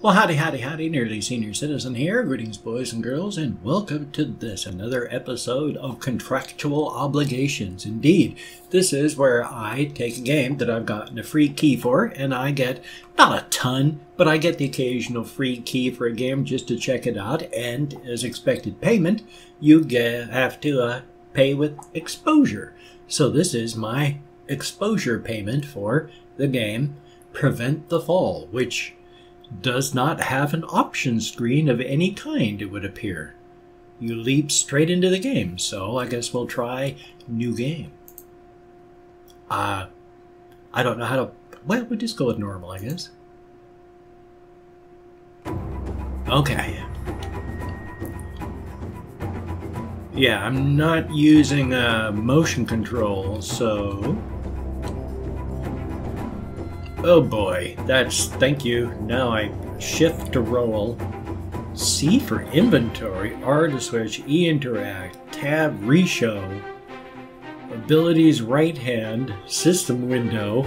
Well, howdy, howdy, howdy, nearly senior citizen here. Greetings, boys and girls, and welcome to this, another episode of Contractual Obligations. Indeed, this is where I take a game that I've gotten a free key for, and I get not a ton, but I get the occasional free key for a game just to check it out, and as expected payment, you get, have to uh, pay with exposure. So this is my exposure payment for the game Prevent the Fall, which does not have an option screen of any kind, it would appear. You leap straight into the game, so I guess we'll try new game. Uh, I don't know how to... Well, we'll just go with normal, I guess. Okay. Yeah, I'm not using uh, motion control, so... Oh boy, that's thank you. Now I shift to roll. C for inventory, R to switch, E interact, tab reshow, abilities right hand, system window,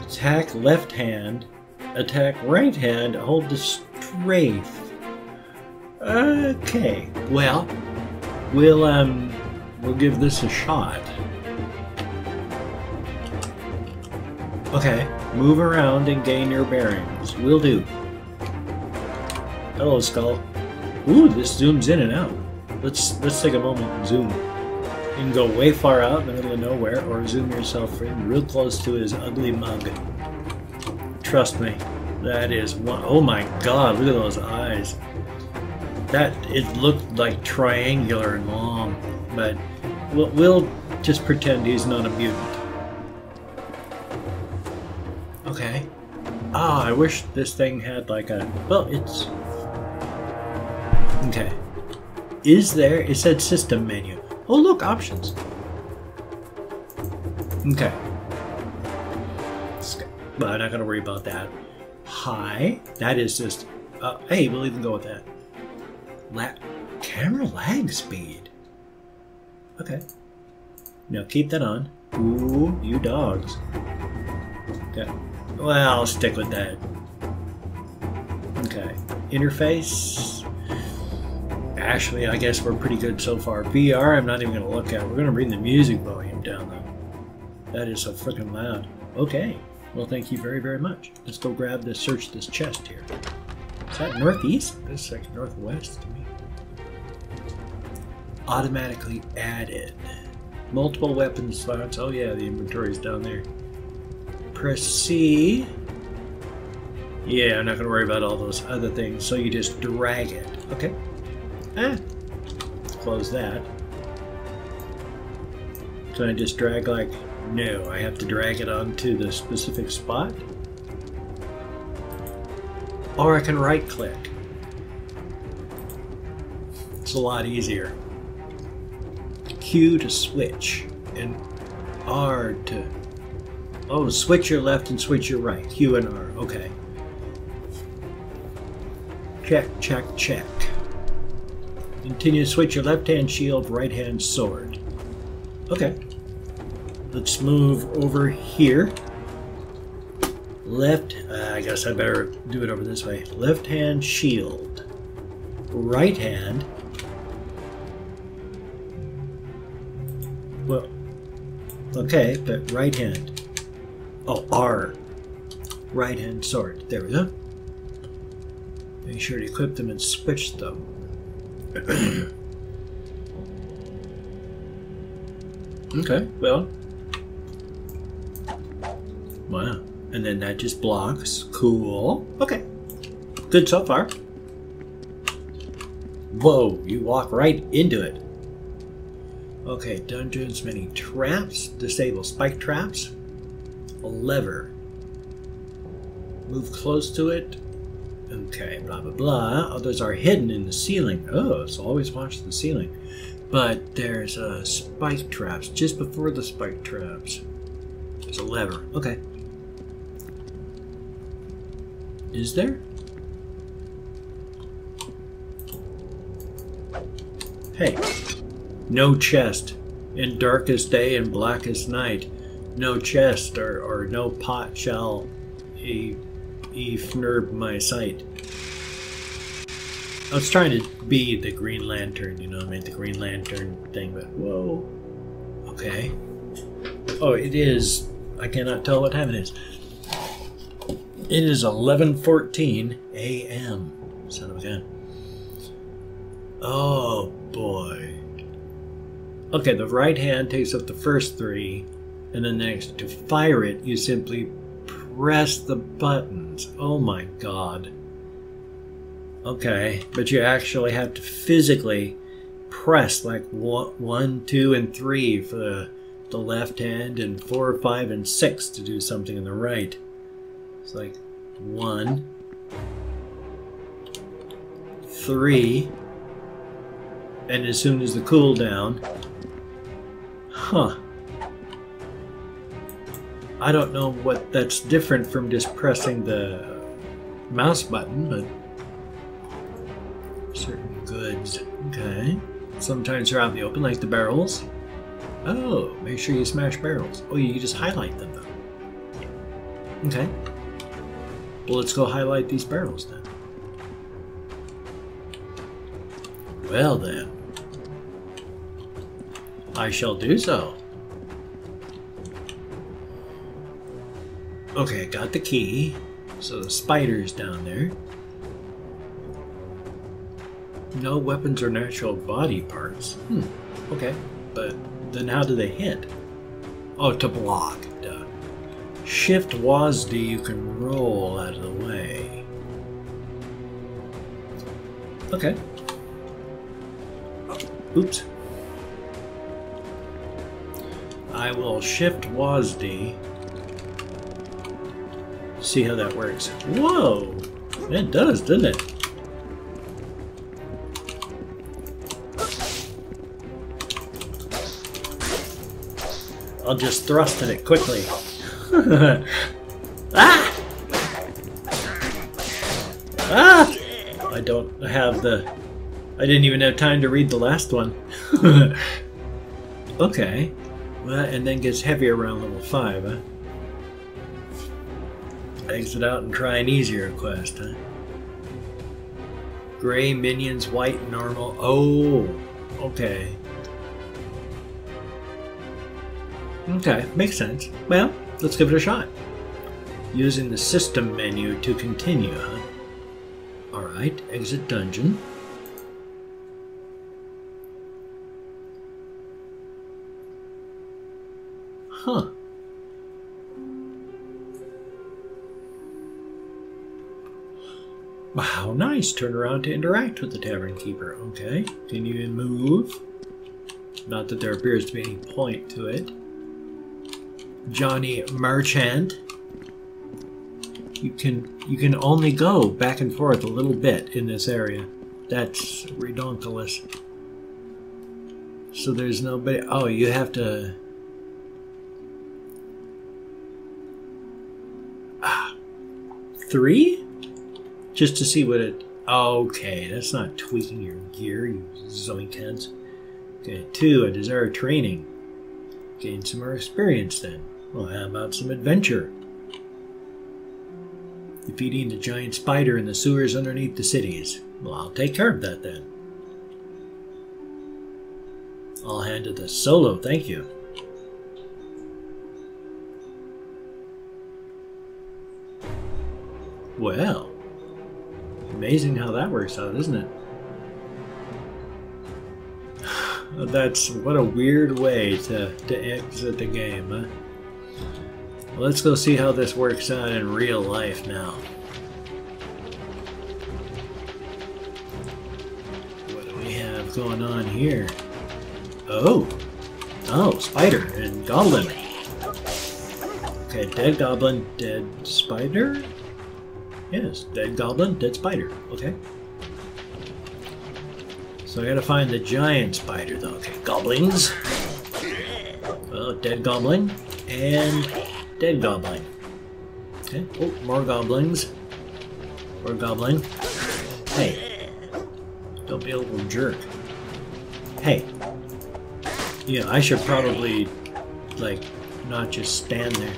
attack left hand, attack right hand, hold the strafe. Okay, well, we'll um, we'll give this a shot. Okay. Move around and gain your bearings. Will do. Hello, Skull. Ooh, this zooms in and out. Let's let's take a moment and zoom. You can go way far out in the middle of nowhere, or zoom yourself in real close to his ugly mug. Trust me, that is one. Oh my God! Look at those eyes. That it looked like triangular and long, but we'll, we'll just pretend he's not a mutant. Ah, I wish this thing had like a... Well, it's... Okay. Is there... It said system menu. Oh, look, options. Okay. But I'm not going to worry about that. High. That is just... Uh, hey, we'll even go with that. La camera lag speed. Okay. Now keep that on. Ooh, you dogs. Okay. Well, I'll stick with that. Okay. Interface. Actually, I guess we're pretty good so far. VR, I'm not even going to look at. We're going to bring the music volume down, though. That is so freaking loud. Okay. Well, thank you very, very much. Let's go grab this, search this chest here. Is that northeast? This is like northwest to me. Automatically added. Multiple weapon slots. Oh yeah, the inventory's down there press C. Yeah, I'm not going to worry about all those other things. So you just drag it. Okay. Ah. Close that. Can I just drag like... No, I have to drag it onto the specific spot. Or I can right click. It's a lot easier. Q to switch and R to Oh, switch your left and switch your right. Q and R. Okay. Check, check, check. Continue to switch your left hand shield, right hand sword. Okay. Let's move over here. Left, uh, I guess I better do it over this way. Left hand shield. Right hand. Well, okay, but right hand. Oh, R. Right hand sword. There we go. Make sure to equip them and switch them. okay, well. Wow. And then that just blocks. Cool. Okay. Good so far. Whoa, you walk right into it. Okay, dungeons, many traps. Disable spike traps a lever. Move close to it. Okay, blah, blah, blah. Others are hidden in the ceiling. Oh, so always watch the ceiling. But there's uh, spike traps. Just before the spike traps, there's a lever. Okay. Is there? Hey. No chest. In darkest day and blackest night no chest or, or no pot shall e, e fnurb my sight. I was trying to be the Green Lantern, you know, I made the Green Lantern thing, but whoa. Okay. Oh, it is. I cannot tell what time it is. It is 11:14 a.m. Son of a gun. Oh boy. Okay, the right hand takes up the first three, and then next to fire it, you simply press the buttons. Oh my god. Okay, but you actually have to physically press like one, two, and three for the, the left hand, and four, five, and six to do something in the right. It's like one, three, and as soon as the cooldown, huh. I don't know what that's different from just pressing the mouse button, but certain goods. Okay. Sometimes they're out in the open, like the barrels. Oh, make sure you smash barrels. Oh, you just highlight them, though. Okay. Well, let's go highlight these barrels then. Well then. I shall do so. Okay, got the key. So the spider's down there. No weapons or natural body parts. Hmm. Okay, but then how do they hit? Oh, to block. Duh. Shift WASD you can roll out of the way. Okay. Oops. I will shift WASD. See how that works. Whoa! It does, doesn't it? I'll just thrust at it quickly. ah! Ah! I don't have the... I didn't even have time to read the last one. okay. Well, and then gets heavier around level 5, huh? Exit out and try an easier quest, huh? Gray minions, white normal. Oh, okay. Okay, makes sense. Well, let's give it a shot. Using the system menu to continue, huh? Alright, exit dungeon. Huh. Wow, nice. Turn around to interact with the Tavern Keeper. Okay. Continue and move. Not that there appears to be any point to it. Johnny Merchant. You can you can only go back and forth a little bit in this area. That's redonkulous. So there's nobody. Oh, you have to. Ah, three, just to see what it. Okay, that's not tweaking your gear, you zoinkheads. Okay, two. I desire training. Gain some more experience then. Well, how about some adventure? Defeating the giant spider in the sewers underneath the cities. Well, I'll take care of that then. I'll hand it the solo, thank you. Well, amazing how that works out, isn't it? That's what a weird way to, to exit the game, huh? Let's go see how this works out in real life now. What do we have going on here? Oh! Oh, spider and goblin. Okay, dead goblin, dead spider? Yes, dead goblin, dead spider. Okay. So I gotta find the giant spider though. Okay, goblins. Oh, dead goblin. And Dead goblin. Okay. Oh, more goblins. More goblin. Hey. Don't be a little jerk. Hey. Yeah, I should probably, like, not just stand there.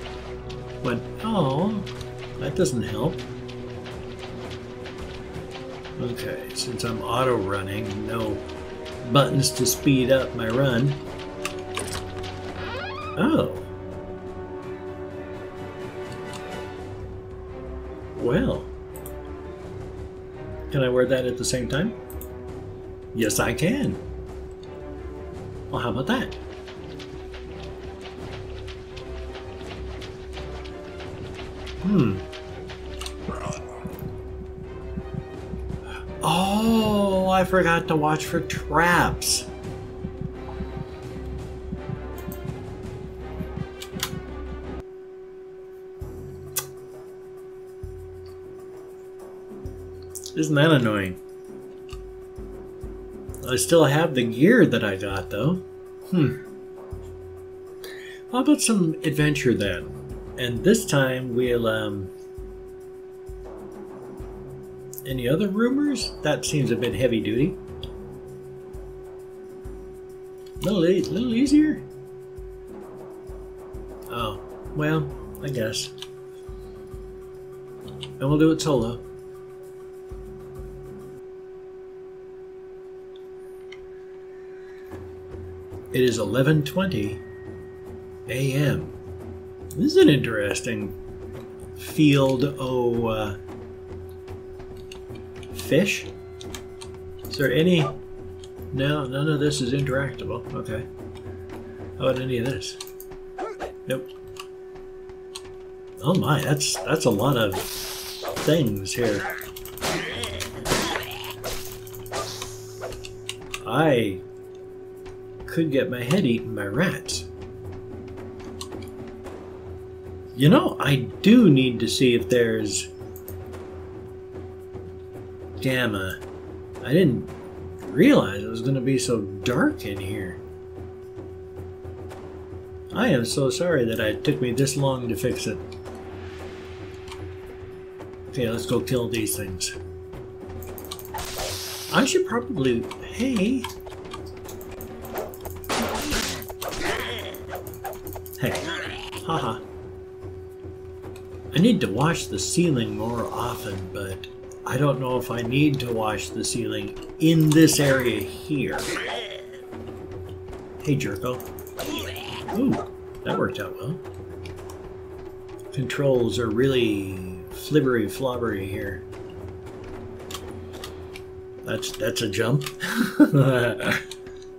But, oh, that doesn't help. Okay, since I'm auto running, no buttons to speed up my run. Oh. Well. Can I wear that at the same time? Yes, I can. Well, how about that? Hmm. Oh, I forgot to watch for traps. Isn't that annoying? I still have the gear that I got, though. Hmm. How about some adventure then? And this time we'll, um... Any other rumors? That seems a bit heavy duty. Little, e little easier? Oh, well, I guess. And we'll do it solo. It is 11:20 a.m. This is an interesting field Oh, uh, fish. Is there any? No, none of this is interactable. Okay. How about any of this? Nope. Oh my, that's that's a lot of things here. I could get my head eaten by rats. You know, I do need to see if there's gamma. I didn't realize it was going to be so dark in here. I am so sorry that it took me this long to fix it. Okay, let's go kill these things. I should probably... Hey, Hey, haha. I need to wash the ceiling more often, but I don't know if I need to wash the ceiling in this area here. Hey, Jerko. Ooh, that worked out well. Controls are really flibbery flobbery here. That's that's a jump.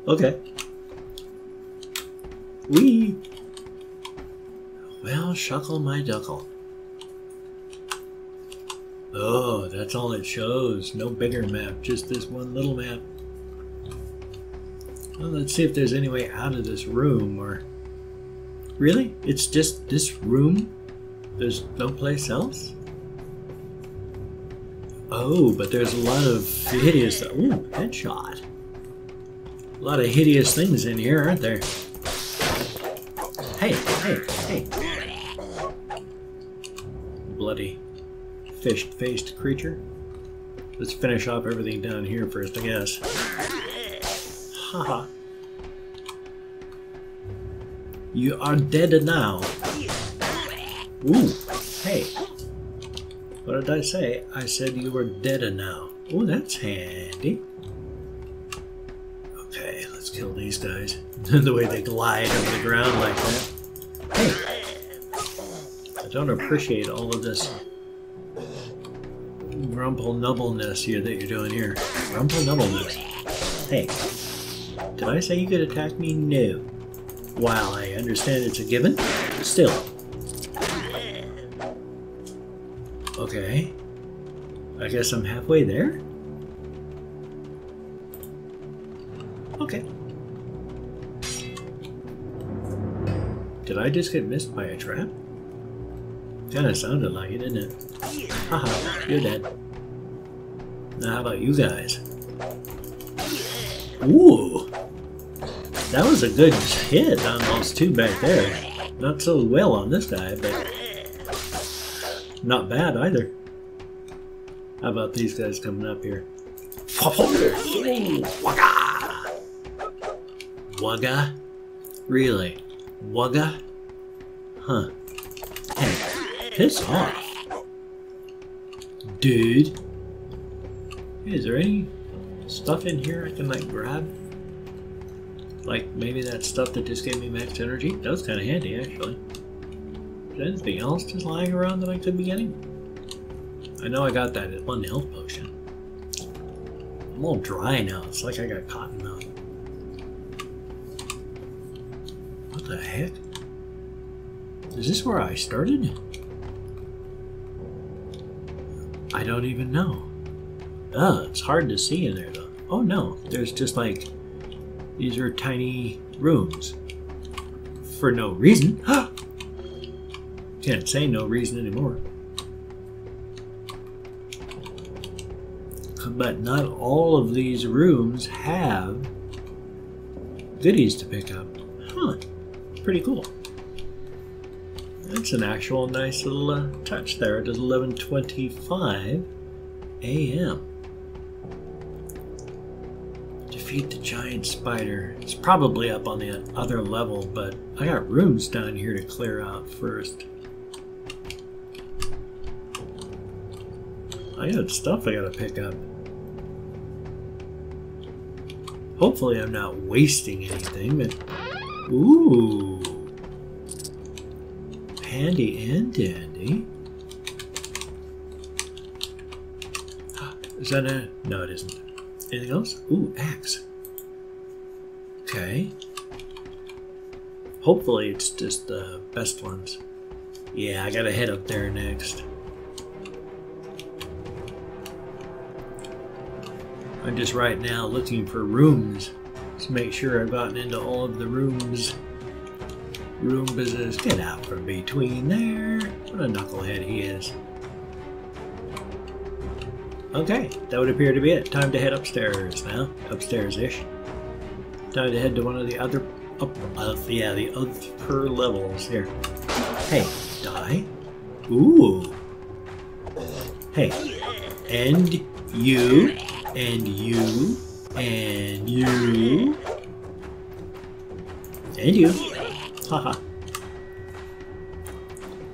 okay. Wee. Well, shuckle my duckle. Oh, that's all it shows. No bigger map, just this one little map. Well, let's see if there's any way out of this room, or... Really? It's just this room? There's no place else? Oh, but there's a lot of hideous... Ooh, headshot. A lot of hideous things in here, aren't there? Hey, hey, hey bloody fish-faced creature. Let's finish off everything down here first, I guess. Haha. You are dead now. Ooh, hey. What did I say? I said you were dead now. Oh, that's handy. Okay, let's kill these guys. the way they glide over the ground like that. Hey, I don't appreciate all of this grumple nubbleness here that you're doing here. Grumple nubbleness. Hey, did I say you could attack me? No. While I understand it's a given, still. Okay. I guess I'm halfway there? Okay. Did I just get missed by a trap? Kinda sounded like it, didn't it? Haha, you're dead. Now how about you guys? Ooh! That was a good hit on those two back there. Not so well on this guy, but not bad either. How about these guys coming up here? Wugga! Wugga? Really? Wugga? Huh. Hey, Piss off. Dude. Hey, is there any stuff in here I can like grab? Like maybe that stuff that just gave me max energy? That was kind of handy actually. Is there anything else just lying around that I could be getting? I know I got that one health potion. I'm all dry now. It's like I got cotton mouth. What the heck? Is this where I started? I don't even know. Ugh, it's hard to see in there though. Oh no, there's just like, these are tiny rooms. For no reason. Can't say no reason anymore. But not all of these rooms have goodies to pick up. Huh, pretty cool. That's an actual nice little uh, touch there. It is 11.25 a.m. Defeat the giant spider. It's probably up on the other level, but I got rooms down here to clear out first. I got stuff I gotta pick up. Hopefully I'm not wasting anything, but... Ooh handy and dandy. Is that a... No, it isn't. Anything else? Ooh, axe. Okay. Hopefully it's just the best ones. Yeah, I gotta head up there next. I'm just right now looking for rooms to make sure I've gotten into all of the rooms Room business, get out from between there. What a knucklehead he is. Okay, that would appear to be it. Time to head upstairs now. Upstairs-ish. Time to head to one of the other... Up, uh, yeah, the upper levels here. Hey, die. Ooh. Hey. And you. And you. And you. And you. Haha.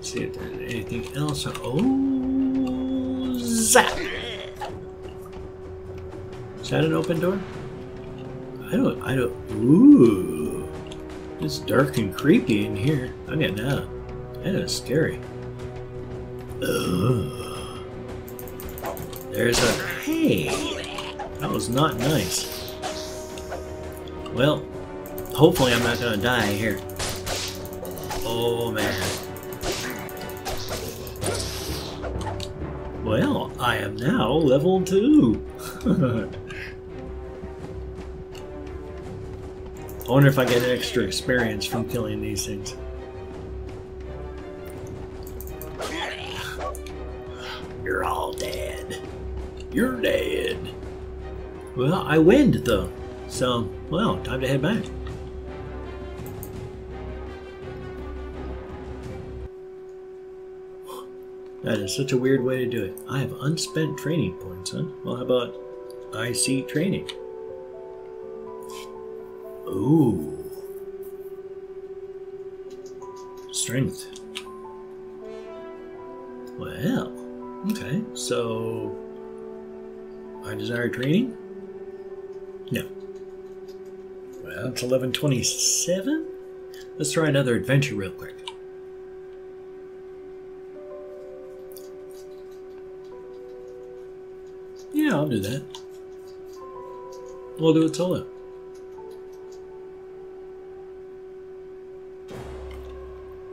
see if there's anything else. Oh, zap! Is that an open door? I don't, I don't, ooh. It's dark and creepy in here. I'm getting out. That is scary. Ugh. There's a, hey, that was not nice. Well, hopefully I'm not gonna die here. Oh man. Well, I am now level 2. I wonder if I get extra experience from killing these things. You're all dead. You're dead. Well, I win though. So, well, time to head back. That is such a weird way to do it. I have unspent training points, huh? Well, how about IC training? Ooh. Strength. Well, okay, so I desire training? No. Well, it's 1127? Let's try another adventure real quick. Yeah, I'll do that. We'll do it solo.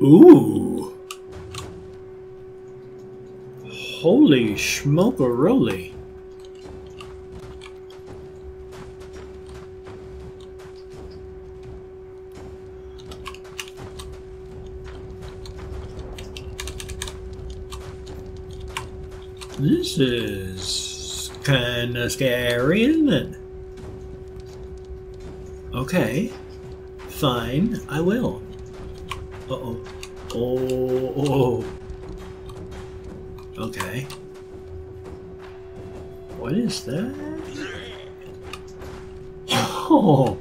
Ooh. Holy schmokeroli. This is Kinda scary, isn't it? Okay. Fine, I will. Uh-oh. Oh, oh. Okay. What is that? Oh,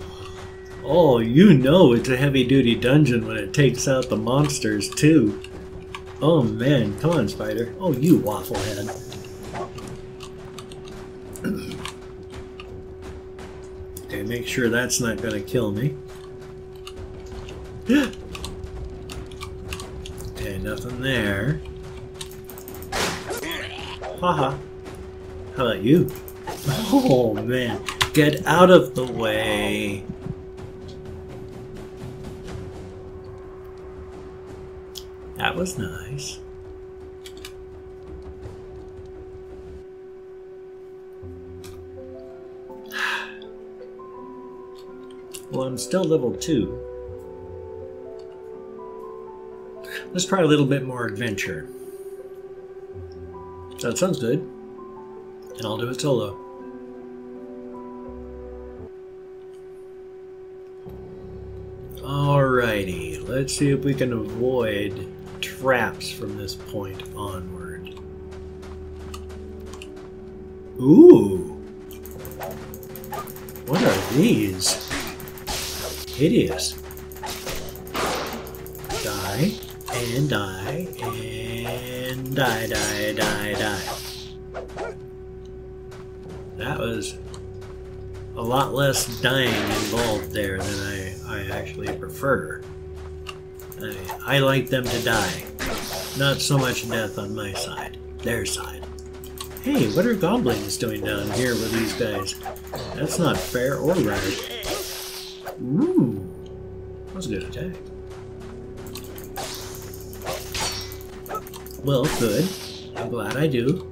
oh, you know it's a heavy-duty dungeon when it takes out the monsters, too. Oh, man. Come on, Spider. Oh, you wafflehead. okay, make sure that's not going to kill me. Okay, nothing there. Haha. How about you? Oh man, get out of the way. That was nice. Well, I'm still level 2. Let's try a little bit more adventure. That sounds good. And I'll do it solo. Alrighty, let's see if we can avoid traps from this point onward. Ooh! What are these? Hideous. And die, and die, die, die, die. That was a lot less dying involved there than I, I actually prefer. I, I like them to die. Not so much death on my side. Their side. Hey, what are goblins doing down here with these guys? That's not fair or right. Ooh. That was a good attack. Well, good. I'm glad I do.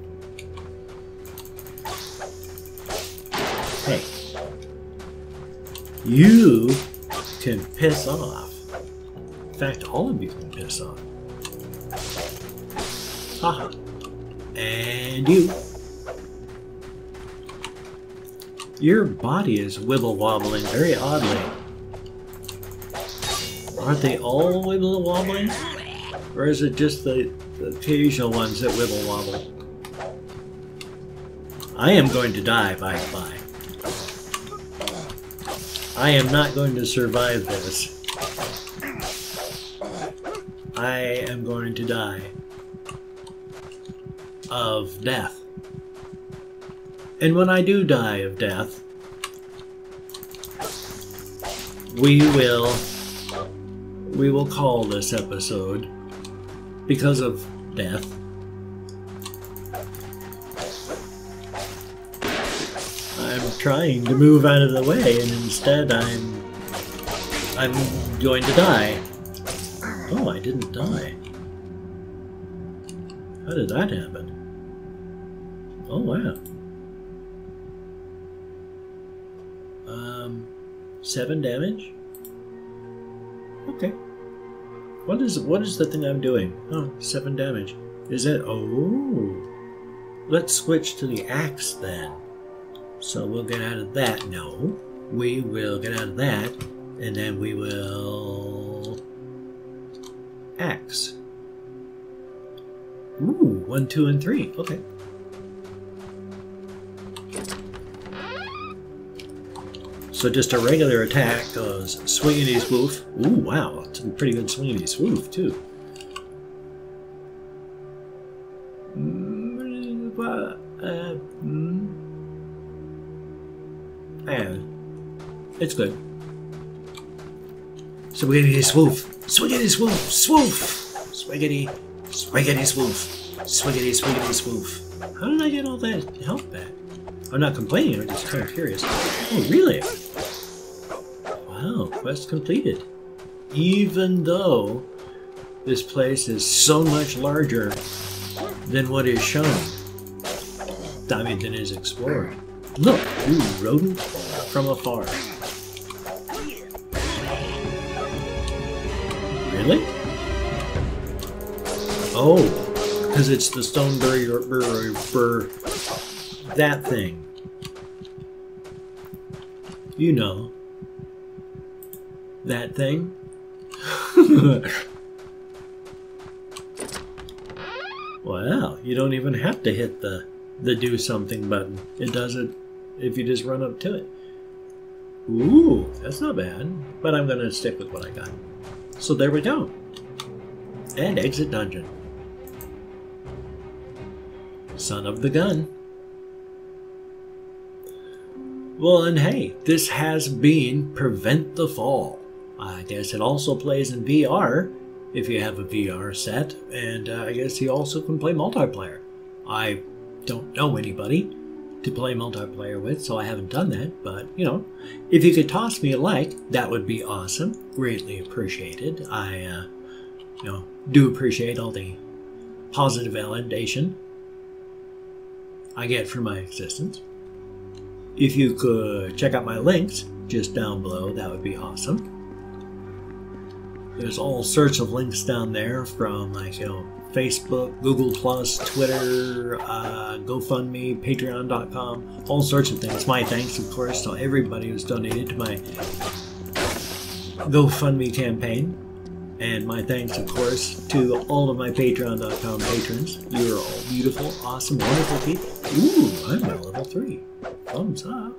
Hey. You can piss off. In fact, all of you can piss off. Haha. And you. Your body is wibble wobbling very oddly. Aren't they all wibble wobbling? Or is it just the, the occasional ones that wibble wobble? I am going to die by and by. I am not going to survive this. I am going to die of death. And when I do die of death, we will we will call this episode because of death. I'm trying to move out of the way and instead I'm I'm going to die. Oh, I didn't die. How did that happen? Oh wow. Um seven damage? Okay. What is what is the thing I'm doing? Oh, seven damage. Is it oh let's switch to the axe then. So we'll get out of that. No. We will get out of that. And then we will axe. Ooh, one, two, and three. Okay. So just a regular attack goes swingity swoof. Ooh, wow, it's a pretty good swingity swoof too. And it's good. Swiggity swoof, swiggity swoof, swoof, swiggity, swiggity swoof, swiggity swiggity swoof. How did I get all that health back? I'm not complaining, I'm just kind of curious. Oh, really? Quest completed. Even though this place is so much larger than what is shown. Mean, than is explored. Look, you rodent from afar. Really? Oh, because it's the stone burrier, burrier, bur, that thing. You know. That thing. wow, you don't even have to hit the the do something button. It does it if you just run up to it. Ooh, that's not bad. But I'm gonna stick with what I got. So there we go. And exit dungeon. Son of the gun. Well, and hey, this has been Prevent the Fall. I guess it also plays in VR if you have a VR set, and uh, I guess you also can play multiplayer. I don't know anybody to play multiplayer with, so I haven't done that, but you know, if you could toss me a like, that would be awesome. Greatly appreciated. I, uh, you know, do appreciate all the positive validation I get from my existence. If you could check out my links just down below, that would be awesome. There's all sorts of links down there from like you know Facebook, Google Plus, Twitter, uh, GoFundMe, Patreon.com, all sorts of things. My thanks, of course, to everybody who's donated to my GoFundMe campaign. And my thanks, of course, to all of my Patreon.com patrons. You are all beautiful, awesome, wonderful people. Ooh, I'm at level 3. Thumbs up.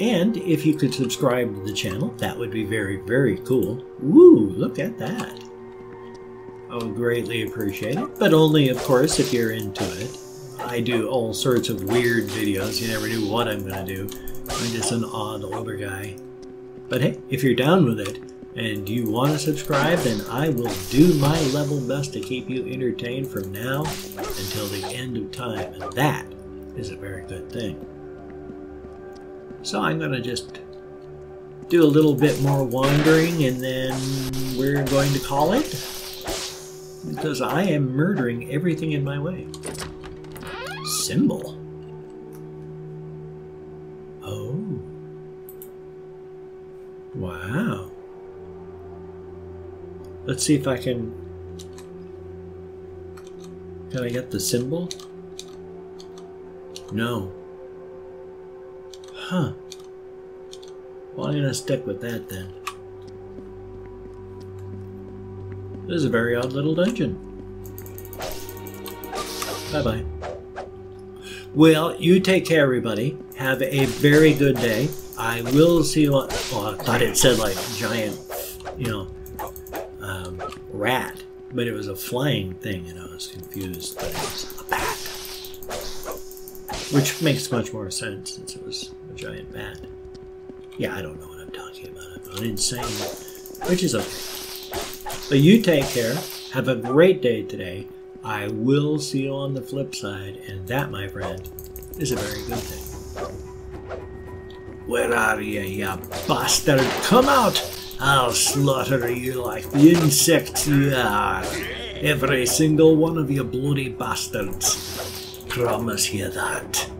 And if you could subscribe to the channel, that would be very, very cool. Ooh, look at that. I would greatly appreciate it, but only, of course, if you're into it. I do all sorts of weird videos. You never knew what I'm going to do. I'm just an odd older guy. But hey, if you're down with it, and you want to subscribe, then I will do my level best to keep you entertained from now until the end of time, and that is a very good thing. So I'm going to just do a little bit more wandering, and then we're going to call it, because I am murdering everything in my way. Symbol. Oh. Wow. Let's see if I can... Can I get the symbol? No. Huh. Well, I'm gonna stick with that then. This is a very odd little dungeon. Bye-bye. Well, you take care, everybody. Have a very good day. I will see you. Oh, I thought it said, like, giant, you know, um, rat, but it was a flying thing, and I was confused that it was a bat. Which makes much more sense since it was giant bat. Yeah, I don't know what I'm talking about. I'm insane, which is okay. But you take care. Have a great day today. I will see you on the flip side, and that, my friend, is a very good thing. Where are you, you bastard? Come out! I'll slaughter you like the insects you are. Every single one of you bloody bastards. Promise you that.